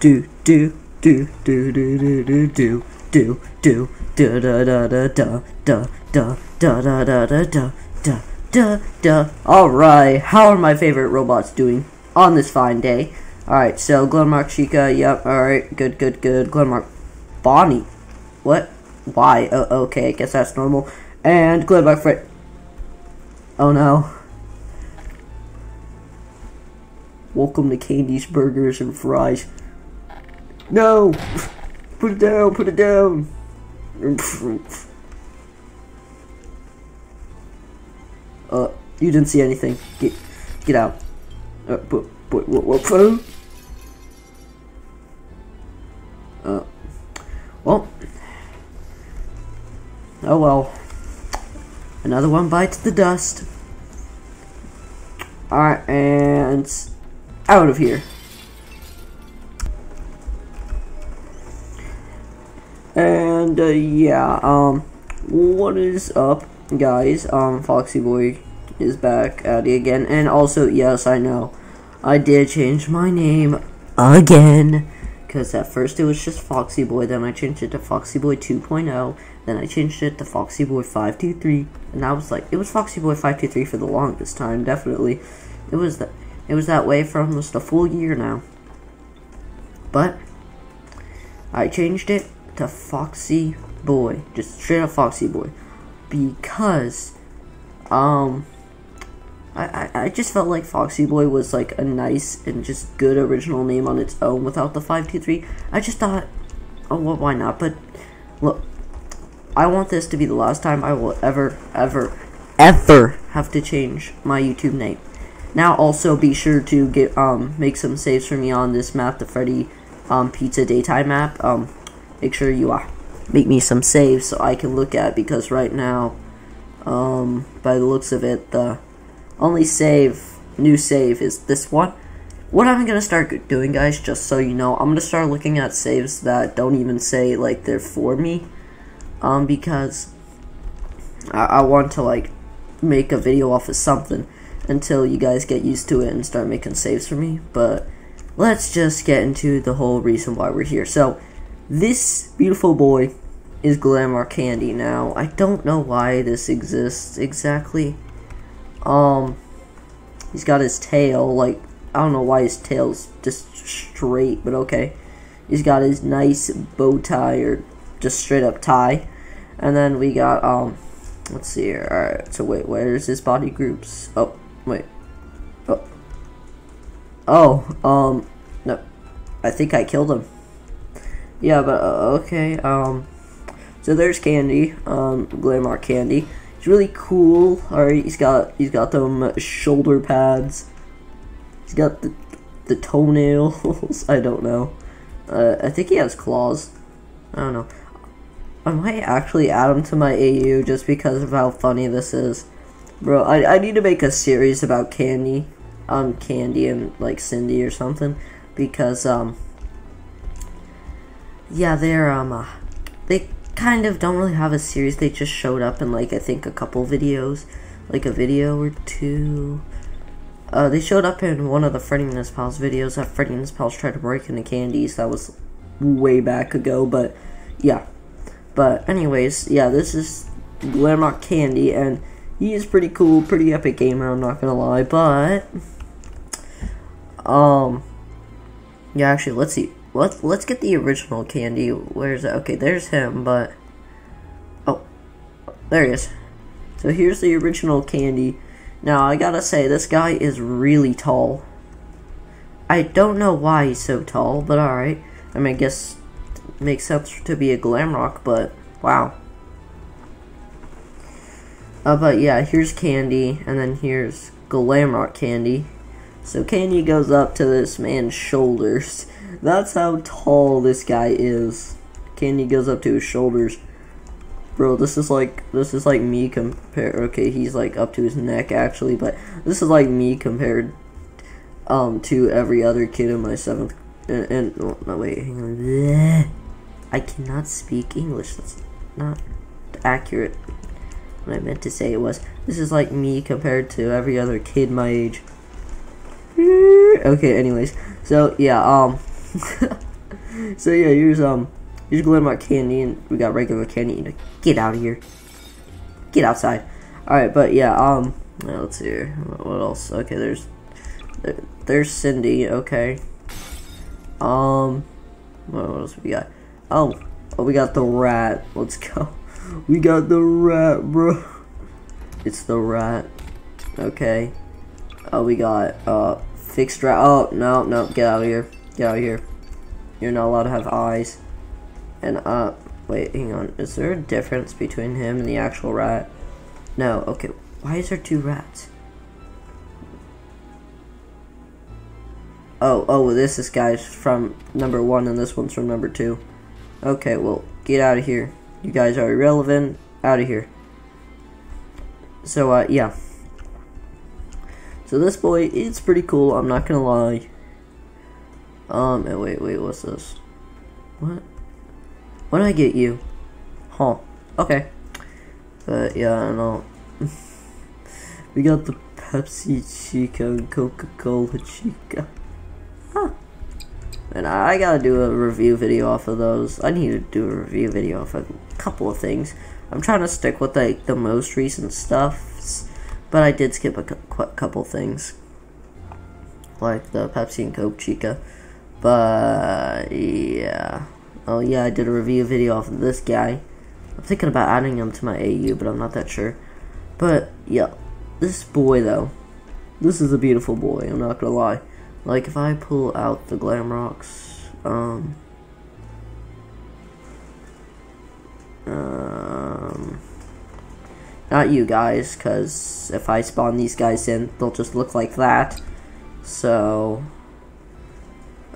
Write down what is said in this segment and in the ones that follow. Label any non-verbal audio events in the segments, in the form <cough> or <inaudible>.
do do do do do do do do do do da da da da da da da da da da da da da da da Alright, how are my favorite robots doing on this fine day? Alright, so Glamrock Chica, yep, alright, good, good, good. Glamrock Bonnie. What? Why? Oh, okay, I guess that's normal. And Glamrock Fred. Oh no. Welcome to Candy's Burgers and Fries. No! Put it down, put it down! Uh, you didn't see anything. Get, get out. Uh, but, but, what, what? Uh, well. Oh well. Another one bites the dust. Alright, and out of here. Uh, yeah, um, what is up, guys? Um, Foxy Boy is back at it again, and also, yes, I know, I did change my name again. Because at first it was just Foxy Boy, then I changed it to Foxy Boy 2.0, then I changed it to Foxy Boy 523, and I was like, it was Foxy Boy 523 for the longest time, definitely. It was that, it was that way for almost a full year now. But, I changed it to Foxy Boy, just straight up Foxy Boy, because, um, I, I, I just felt like Foxy Boy was like a nice and just good original name on its own without the 523. I just thought, oh, well, why not? But look, I want this to be the last time I will ever, ever, ever have to change my YouTube name. Now, also be sure to get um make some saves for me on this map, the Freddy um Pizza Daytime map. Um, make sure you uh, make me some saves so I can look at because right now, um, by the looks of it, the only save, new save is this one. What I'm gonna start doing, guys, just so you know, I'm gonna start looking at saves that don't even say like they're for me, um, because I, I want to like make a video off of something until you guys get used to it and start making saves for me. But let's just get into the whole reason why we're here. So this beautiful boy is Glamrock Candy. Now I don't know why this exists exactly. Um, he's got his tail, like, I don't know why his tail's just straight, but okay. He's got his nice bow tie, or just straight up tie. And then we got, um, let's see here. Alright, so wait, where's his body groups? Oh, wait. Oh. Oh, um, no. I think I killed him. Yeah, but, uh, okay, um, so there's Candy, um, Glamrock Candy. He's really cool. Alright, he's got he's got them shoulder pads. He's got the the toenails. <laughs> I don't know. Uh, I think he has claws. I don't know. I might actually add him to my AU just because of how funny this is. Bro, I, I need to make a series about Candy. Um, Candy and, like, Cindy or something. Because, um... Yeah, they're, um, uh, they kind of don't really have a series. They just showed up in like I think a couple videos, like a video or two. Uh, they showed up in one of the Freddy and His Pals videos that Freddy and His Pals tried to break into Candy's. That was way back ago, but yeah. But anyways, yeah, this is Glamrock Candy, and he is pretty cool, pretty epic gamer. I'm not gonna lie, but um, yeah, actually, let's see. Let's let's get the original candy. Where's it? Okay, there's him, but oh, there he is. So here's the original candy. Now I gotta say, this guy is really tall. I don't know why he's so tall, but alright. I mean, I guess makes sense to be a Glamrock, but wow. Uh, but yeah, here's Candy, and then here's Glamrock Candy. So Candy goes up to this man's shoulders. That's how tall this guy is. Candy goes up to his shoulders. Bro, this is like this is like me compared. Okay, he's like up to his neck actually, but this is like me compared um to every other kid in my seventh. And, and oh, no wait, hang on. I cannot speak English. That's not accurate. What I meant to say it was this is like me compared to every other kid my age. Okay, anyways, so yeah, um. <laughs> so yeah, here's um, here's Glamrock candy, and we got regular candy. You know, Get out of here. Get outside. All right, but yeah, um, let's see. What else? Okay, there's there's Cindy. Okay. Um, what else we got? Oh, oh, we got the rat. Let's go. <laughs> We got the rat, bro. <laughs> It's the rat. Okay. Oh, we got uh fixed rat. Oh no, no, get out of here. Get out of here. You're not allowed to have eyes. And uh, wait, hang on. Is there a difference between him and the actual rat? No. Okay. Why is there two rats? Oh, oh, this is guy's from number one and this one's from number two. Okay, well, get out of here. You guys are irrelevant. Out of here. So, uh, yeah. So this boy, it's pretty cool, I'm not gonna lie. Um, wait, wait, what's this? What? When I get you? Huh. Okay. But, yeah, I know. <laughs> we got the Pepsi Chica and Coca-Cola Chica. Huh. And I gotta do a review video off of those. I need to do a review video off of a couple of things. I'm trying to stick with like the most recent stuff, but I did skip a couple things, like the Pepsi and Coke Chica. But yeah, oh yeah, I did a review video off of this guy. I'm thinking about adding him to my AU, but I'm not that sure. But yeah, this boy though, this is a beautiful boy. I'm not gonna lie. Like if I pull out the Glamrocks, um, um, not you guys, because if I spawn these guys in, they'll just look like that. So,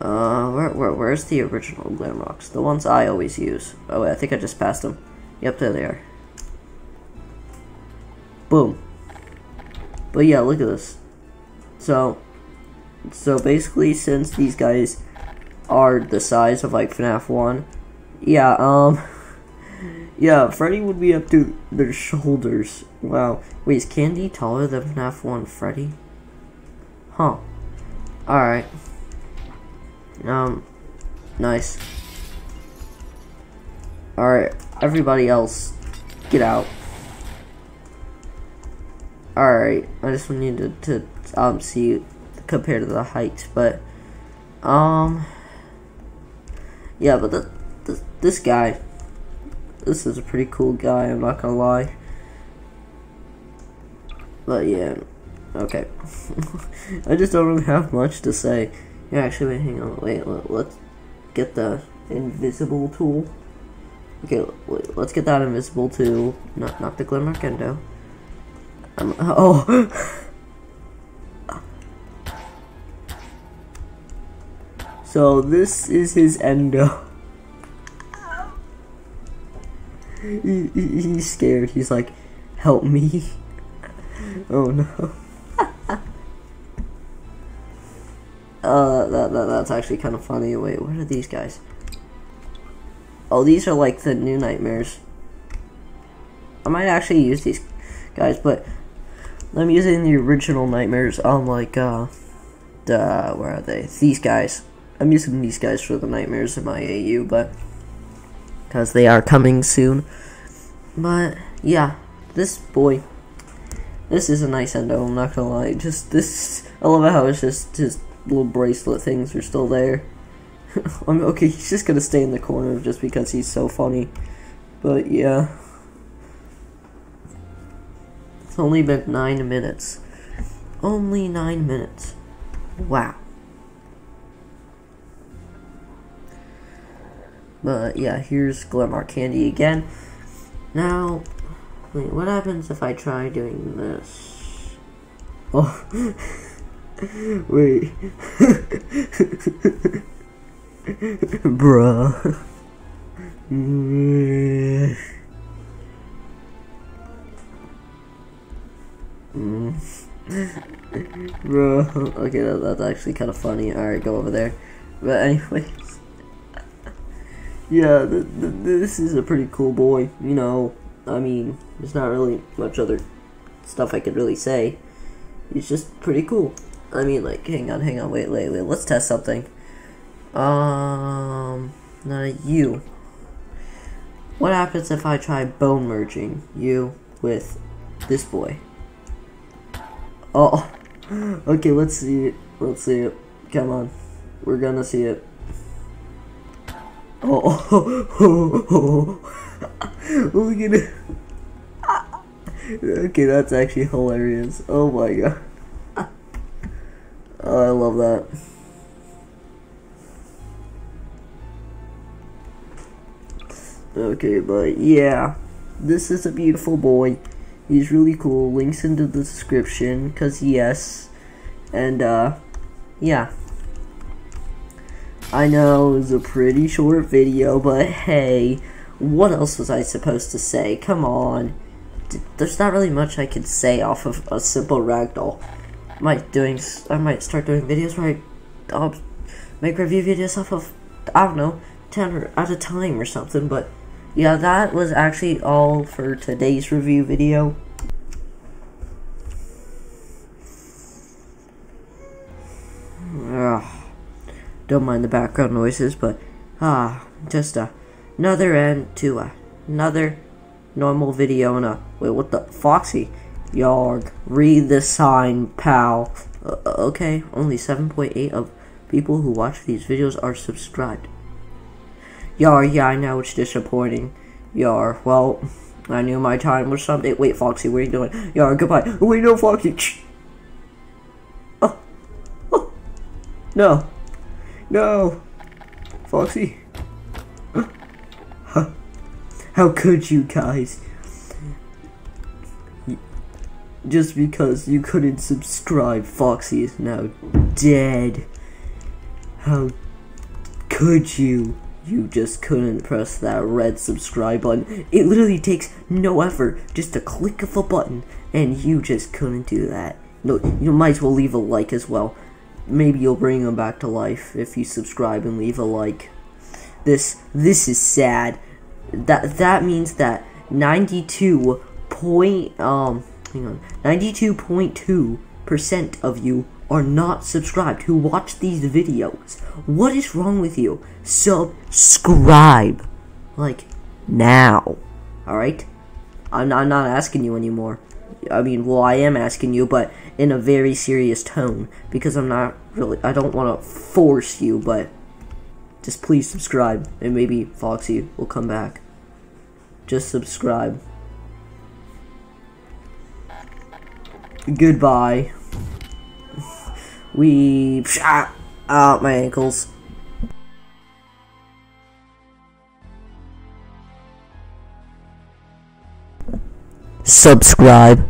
uh, where, where, where's the original Glamrocks? The ones I always use. Oh, wait, I think I just passed them. Yep, there they are. Boom. But yeah, look at this. So, so basically, since these guys are the size of like FNAF 1, yeah, um, <laughs> yeah, Freddy would be up to their shoulders. Wow. Wait, is Candy taller than FNAF 1 Freddy? Huh. Alright. Um, nice. Alright, everybody else, get out. Alright, I just needed to, to um, see compared to the height, but um, yeah, but the, the, this guy, this is a pretty cool guy. I'm not gonna lie, but yeah, okay. <laughs> I just don't really have much to say. Yeah, actually, wait, hang on, wait, let, let's get the invisible tool. Okay, wait, let's get that invisible tool, not not the glimmer kendo. Um, <laughs> oh. So this is his endo. He, he, he's scared. He's like, help me. <laughs> oh no. Uh, that, that, that's actually kind of funny. Wait, what are these guys? Oh, these are like the new nightmares. I might actually use these guys, but I'm using the original nightmares on like, uh, the, where are they? These guys. I'm using these guys for the nightmares in my AU, but because they are coming soon. But yeah, this boy, this is a nice endo. I'm not gonna lie. Just this, I love how it's just his little bracelet things are still there. <laughs> I'm okay. He's just gonna stay in the corner just because he's so funny. But yeah, it's only been nine minutes. Only nine minutes. Wow. But yeah, here's Glamrock Candy again. Now, wait, what happens if I try doing this? Oh, <laughs> <laughs> wait. <laughs> Bruh. <laughs> Bro, okay, that, that's actually kind of funny. Alright, go over there. But anyways yeah, th th this is a pretty cool boy. You know, I mean, there's not really much other stuff I could really say. He's just pretty cool. I mean, like, hang on, hang on, wait, wait, wait. Let's test something. Um, now you. What happens if I try bone merging you with this boy? Oh, <laughs> okay, let's see it. Let's see it. Come on. We're gonna see it. Oh. <laughs> look at it. <laughs> okay, that's actually hilarious. Oh my god. Oh, I love that. Okay, but yeah, this is a beautiful boy. He's really cool. Links into the description, cause yes, and uh, yeah. I know it was a pretty short video, but hey, what else was I supposed to say? Come on. There's not really much I could say off of a simple ragdoll. I might doing I might start doing videos where I I'll make review videos off of I don't know, 10 at a time or something, but yeah, that was actually all for today's review video. Ugh. Don't mind the background noises, but ah, just uh, another end to uh, another normal video and a wait, what the Foxy? Yarg, read the sign, pal. Uh, okay, only 7.8 of people who watch these videos are subscribed. Yar, yeah, I know it's disappointing. Yar, well, I knew my time was something. Wait, Foxy, what are you doing? Yar, goodbye. Wait, no, Foxy. Oh, oh, no, no, Foxy. How could you guys? Just because you couldn't subscribe, Foxy is now dead. How could you? you just couldn't press that red subscribe button. It literally takes no effort just a click of a button, and you just couldn't do that. No, you might as well leave a like as well. Maybe you'll bring them back to life if you subscribe and leave a like. This this is sad. That that means that 92 point um hang on 92.2 percent of you are not subscribed who watch these videos. What is wrong with you? Subscribe. Like, now. Alright? I'm not, I'm not asking you anymore. I mean, well, I am asking you, but in a very serious tone. Because I'm not really, I don't want to force you, but just please subscribe. And maybe Foxy will come back. Just subscribe. Goodbye. We shot out my ankles. Subscribe.